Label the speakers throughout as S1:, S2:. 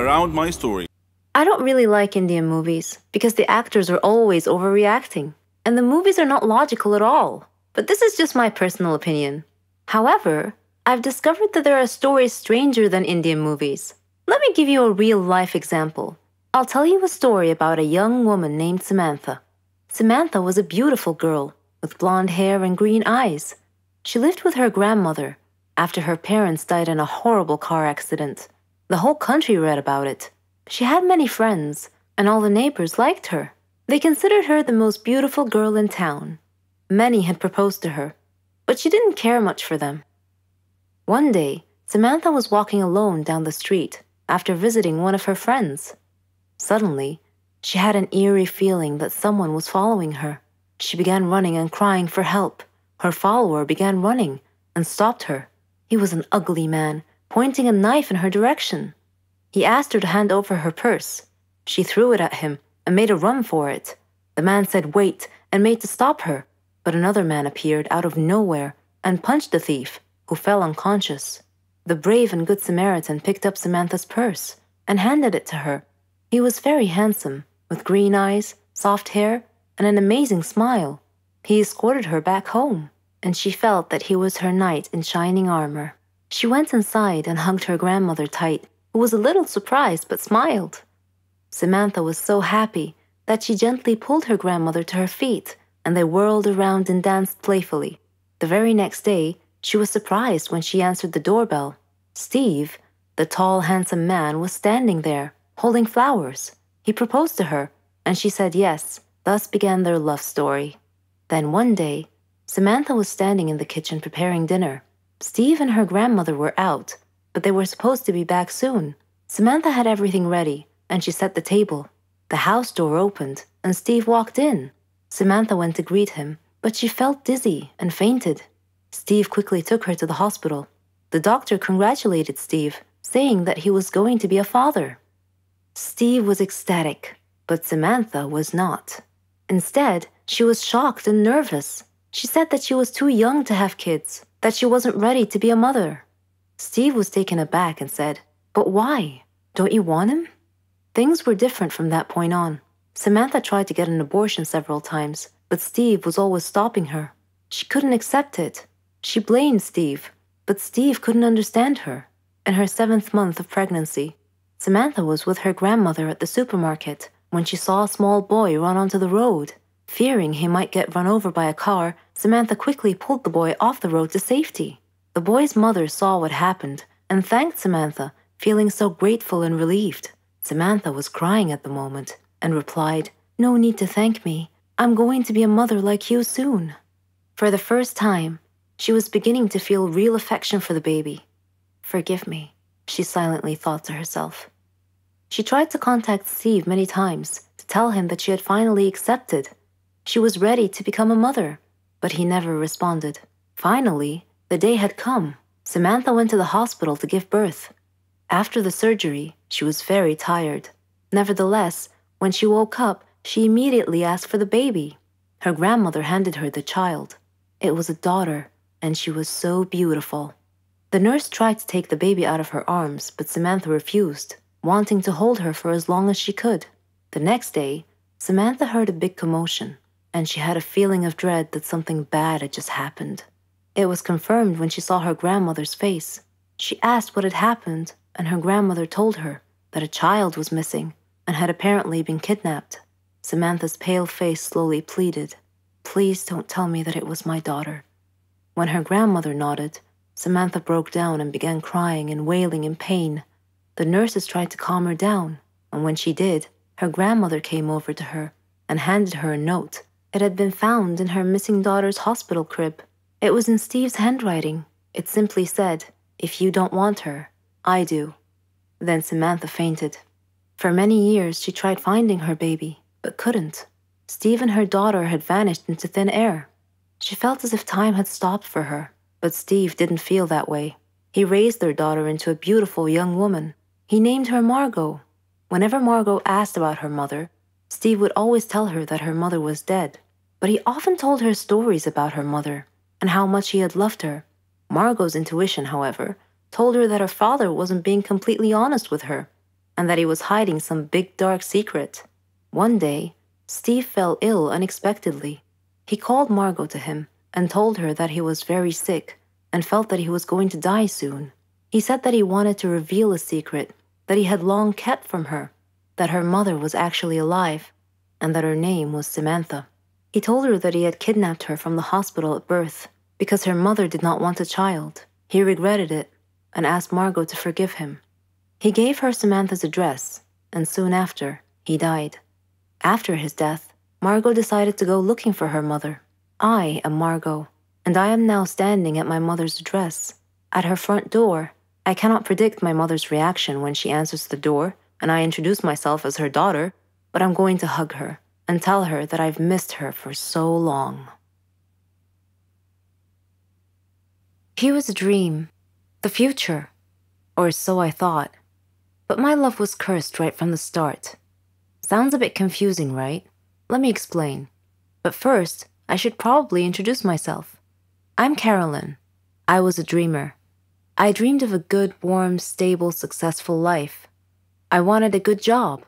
S1: around my story.
S2: I don't really like Indian movies because the actors are always overreacting, and the movies are not logical at all. But this is just my personal opinion. However, I've discovered that there are stories stranger than Indian movies. Let me give you a real life example. I'll tell you a story about a young woman named Samantha. Samantha was a beautiful girl with blonde hair and green eyes. She lived with her grandmother after her parents died in a horrible car accident. The whole country read about it. She had many friends, and all the neighbors liked her. They considered her the most beautiful girl in town. Many had proposed to her, but she didn't care much for them. One day, Samantha was walking alone down the street after visiting one of her friends. Suddenly, she had an eerie feeling that someone was following her. She began running and crying for help. Her follower began running and stopped her. He was an ugly man, pointing a knife in her direction. He asked her to hand over her purse. She threw it at him and made a run for it. The man said, Wait, and made to stop her. But another man appeared out of nowhere and punched the thief, who fell unconscious. The brave and good Samaritan picked up Samantha's purse and handed it to her. He was very handsome, with green eyes, soft hair, and an amazing smile. He escorted her back home, and she felt that he was her knight in shining armor. She went inside and hugged her grandmother tight, who was a little surprised but smiled. Samantha was so happy that she gently pulled her grandmother to her feet, and they whirled around and danced playfully. The very next day, she was surprised when she answered the doorbell. Steve, the tall, handsome man, was standing there, holding flowers. He proposed to her, and she said yes. Thus began their love story. Then one day, Samantha was standing in the kitchen preparing dinner. Steve and her grandmother were out, but they were supposed to be back soon. Samantha had everything ready, and she set the table. The house door opened, and Steve walked in. Samantha went to greet him, but she felt dizzy and fainted. Steve quickly took her to the hospital. The doctor congratulated Steve, saying that he was going to be a father. Steve was ecstatic, but Samantha was not. Instead, she was shocked and nervous. She said that she was too young to have kids, that she wasn't ready to be a mother. Steve was taken aback and said, But why? Don't you want him? Things were different from that point on. Samantha tried to get an abortion several times, but Steve was always stopping her. She couldn't accept it. She blamed Steve, but Steve couldn't understand her. In her seventh month of pregnancy, Samantha was with her grandmother at the supermarket when she saw a small boy run onto the road. Fearing he might get run over by a car, Samantha quickly pulled the boy off the road to safety. The boy's mother saw what happened and thanked Samantha, feeling so grateful and relieved. Samantha was crying at the moment and replied, No need to thank me. I'm going to be a mother like you soon. For the first time, she was beginning to feel real affection for the baby. Forgive me, she silently thought to herself. She tried to contact Steve many times to tell him that she had finally accepted. She was ready to become a mother, but he never responded. Finally, the day had come. Samantha went to the hospital to give birth. After the surgery, she was very tired. Nevertheless, when she woke up, she immediately asked for the baby. Her grandmother handed her the child. It was a daughter, and she was so beautiful. The nurse tried to take the baby out of her arms, but Samantha refused, wanting to hold her for as long as she could. The next day, Samantha heard a big commotion, and she had a feeling of dread that something bad had just happened. It was confirmed when she saw her grandmother's face. She asked what had happened, and her grandmother told her that a child was missing and had apparently been kidnapped. Samantha's pale face slowly pleaded, Please don't tell me that it was my daughter. When her grandmother nodded, Samantha broke down and began crying and wailing in pain. The nurses tried to calm her down, and when she did, her grandmother came over to her and handed her a note. It had been found in her missing daughter's hospital crib. It was in Steve's handwriting. It simply said, If you don't want her, I do. Then Samantha fainted. For many years, she tried finding her baby, but couldn't. Steve and her daughter had vanished into thin air. She felt as if time had stopped for her, but Steve didn't feel that way. He raised their daughter into a beautiful young woman. He named her Margot. Whenever Margot asked about her mother, Steve would always tell her that her mother was dead. But he often told her stories about her mother and how much he had loved her. Margot's intuition, however, told her that her father wasn't being completely honest with her. and that he was hiding some big dark secret. One day, Steve fell ill unexpectedly. He called Margot to him and told her that he was very sick and felt that he was going to die soon. He said that he wanted to reveal a secret that he had long kept from her, that her mother was actually alive, and that her name was Samantha. He told her that he had kidnapped her from the hospital at birth because her mother did not want a child. He regretted it and asked Margot to forgive him. He gave her Samantha's address, and soon after, he died. After his death, Margot decided to go looking for her mother. I am Margot, and I am now standing at my mother's address. At her front door, I cannot predict my mother's reaction when she answers the door and I introduce myself as her daughter, but I'm going to hug her and tell her that I've missed her for so long. He was a dream, the future, or so I thought. But my love was cursed right from the start. Sounds a bit confusing, right? Let me explain. But first, I should probably introduce myself. I'm Carolyn. I was a dreamer. I dreamed of a good, warm, stable, successful life. I wanted a good job.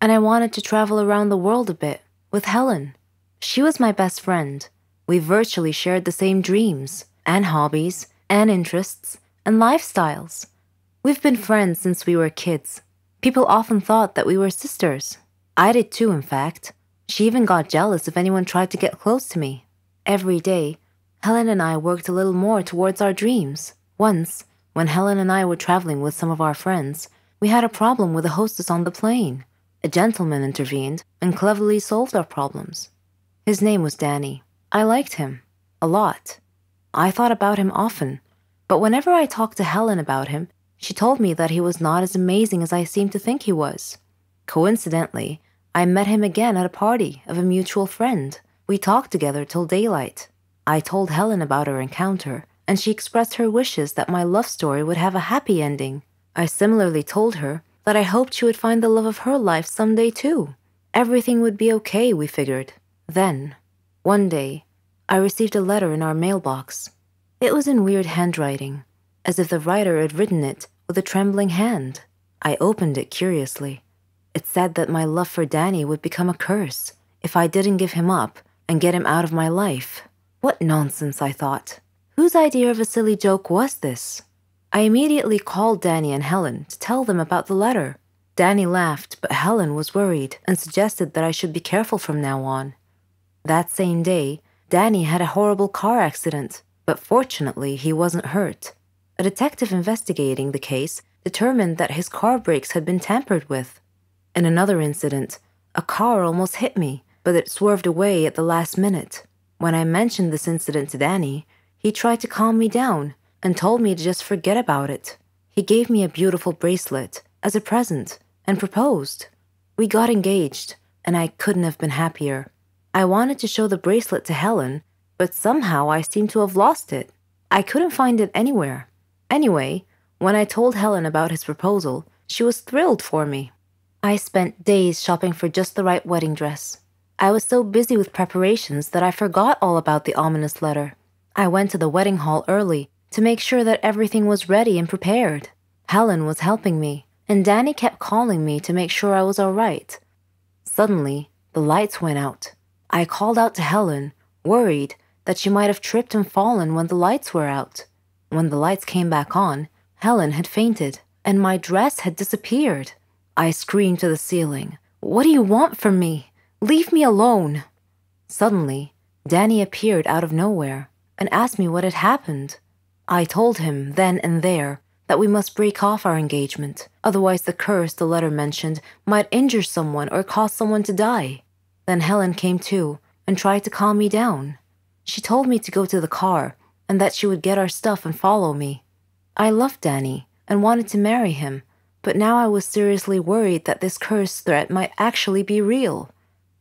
S2: And I wanted to travel around the world a bit with Helen. She was my best friend. We virtually shared the same dreams, and hobbies, and interests, and lifestyles. We've been friends since we were kids. People often thought that we were sisters. I did too, in fact. She even got jealous if anyone tried to get close to me. Every day, Helen and I worked a little more towards our dreams. Once, when Helen and I were traveling with some of our friends, we had a problem with the hostess on the plane. A gentleman intervened and cleverly solved our problems. His name was Danny. I liked him. A lot. I thought about him often. But whenever I talked to Helen about him, she told me that he was not as amazing as I seemed to think he was. Coincidentally, I met him again at a party of a mutual friend. We talked together till daylight. I told Helen about our encounter, and she expressed her wishes that my love story would have a happy ending. I similarly told her that I hoped she would find the love of her life someday too. Everything would be okay, we figured. Then, one day, I received a letter in our mailbox. It was in weird handwriting as if the writer had written it with a trembling hand. I opened it curiously. It said that my love for Danny would become a curse if I didn't give him up and get him out of my life. What nonsense, I thought. Whose idea of a silly joke was this? I immediately called Danny and Helen to tell them about the letter. Danny laughed, but Helen was worried and suggested that I should be careful from now on. That same day, Danny had a horrible car accident, but fortunately he wasn't hurt. A detective investigating the case determined that his car brakes had been tampered with. In another incident, a car almost hit me, but it swerved away at the last minute. When I mentioned this incident to Danny, he tried to calm me down and told me to just forget about it. He gave me a beautiful bracelet as a present and proposed. We got engaged, and I couldn't have been happier. I wanted to show the bracelet to Helen, but somehow I seemed to have lost it. I couldn't find it anywhere. Anyway, when I told Helen about his proposal, she was thrilled for me. I spent days shopping for just the right wedding dress. I was so busy with preparations that I forgot all about the ominous letter. I went to the wedding hall early to make sure that everything was ready and prepared. Helen was helping me, and Danny kept calling me to make sure I was all right. Suddenly, the lights went out. I called out to Helen, worried that she might have tripped and fallen when the lights were out. When the lights came back on, Helen had fainted, and my dress had disappeared. I screamed to the ceiling, What do you want from me? Leave me alone! Suddenly, Danny appeared out of nowhere and asked me what had happened. I told him then and there that we must break off our engagement, otherwise, the curse the letter mentioned might injure someone or cause someone to die. Then Helen came to and tried to calm me down. She told me to go to the car and that she would get our stuff and follow me. I loved Danny and wanted to marry him, but now I was seriously worried that this curse threat might actually be real.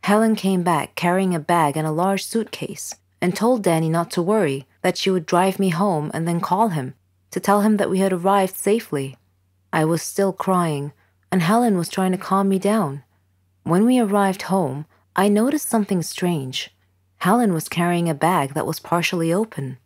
S2: Helen came back carrying a bag and a large suitcase and told Danny not to worry, that she would drive me home and then call him to tell him that we had arrived safely. I was still crying, and Helen was trying to calm me down. When we arrived home, I noticed something strange. Helen was carrying a bag that was partially open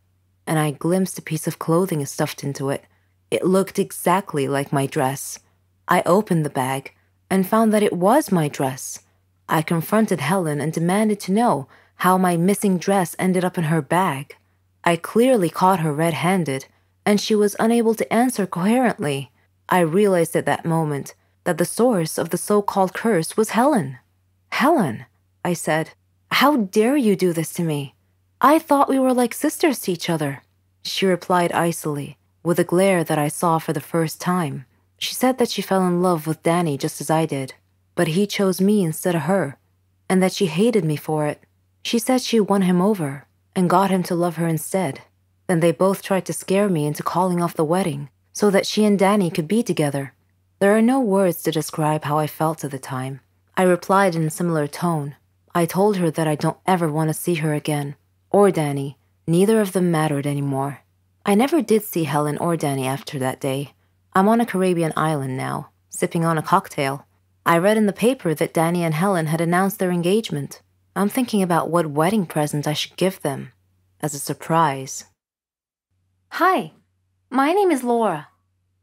S2: and I glimpsed a piece of clothing stuffed into it. It looked exactly like my dress.
S3: I opened the bag and found that it was my dress. I confronted Helen and demanded to know how my missing dress ended up in her bag. I clearly caught her red handed, and she was unable to answer coherently. I realized at that moment that the source of the so called curse was Helen. Helen, I said, how dare you do this to me? I thought we were like sisters to each other. She replied icily, with a glare that I saw for the first time. She said that she fell in love with Danny just as I did, but he chose me instead of her, and that she hated me for it. She said she won him over and got him to love her instead. Then they both tried to scare me into calling off the wedding so that she and Danny could be together. There are no words to describe how I felt at the time. I replied in a similar tone. I told her that I don't ever want to see her again, or Danny. Neither of them mattered anymore. I never did see Helen or Danny after that day. I'm on a Caribbean island now, sipping on a cocktail. I read in the paper that Danny and Helen had announced their engagement. I'm thinking about what wedding present I should give them as a surprise.
S2: Hi, my name is Laura.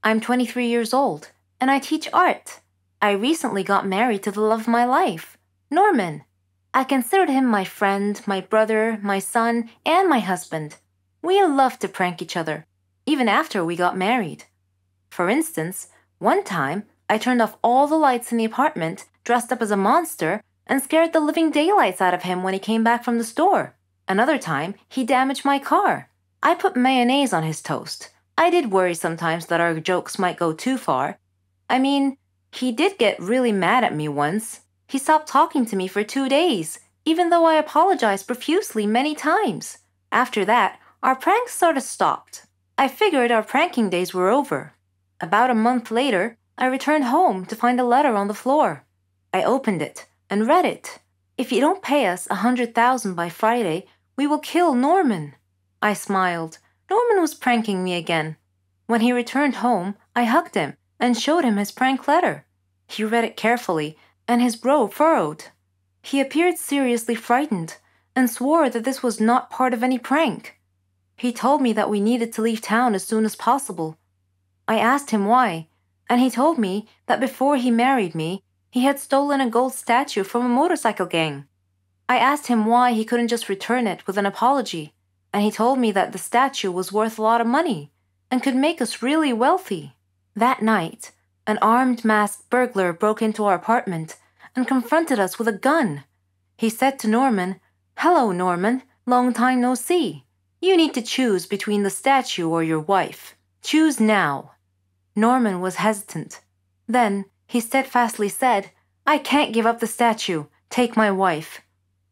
S2: I'm 23 years old, and I teach art. I recently got married to the love of my life, Norman. I considered him my friend, my brother, my son, and my husband. We loved to prank each other, even after we got married. For instance, one time I turned off all the lights in the apartment, dressed up as a monster, and scared the living daylights out of him when he came back from the store. Another time, he damaged my car. I put mayonnaise on his toast. I did worry sometimes that our jokes might go too far. I mean, he did get really mad at me once. He stopped talking to me for two days, even though I apologized profusely many times. After that, our pranks sort of stopped. I figured our pranking days were over. About a month later, I returned home to find a letter on the floor. I opened it and read it. If you don't pay us a hundred thousand by Friday, we will kill Norman. I smiled. Norman was pranking me again. When he returned home, I hugged him and showed him his prank letter. He read it carefully, and his brow furrowed. He appeared seriously frightened and swore that this was not part of any prank. He told me that we needed to leave town as soon as possible. I asked him why, and he told me that before he married me, he had stolen a gold statue from a motorcycle gang. I asked him why he couldn't just return it with an apology, and he told me that the statue was worth a lot of money and could make us really wealthy. That night, an armed masked burglar broke into our apartment and confronted us with a gun. He said to Norman, Hello, Norman, long time no see. You need to choose between the statue or your wife. Choose now. Norman was hesitant. Then he steadfastly said, I can't give up the statue. Take my wife.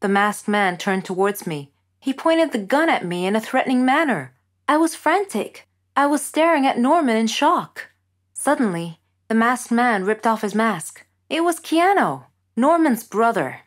S2: The masked man turned towards me. He pointed the gun at me in a threatening manner. I was frantic. I was staring at Norman in shock. Suddenly, the masked man ripped off his mask. It was Keanu, Norman's brother.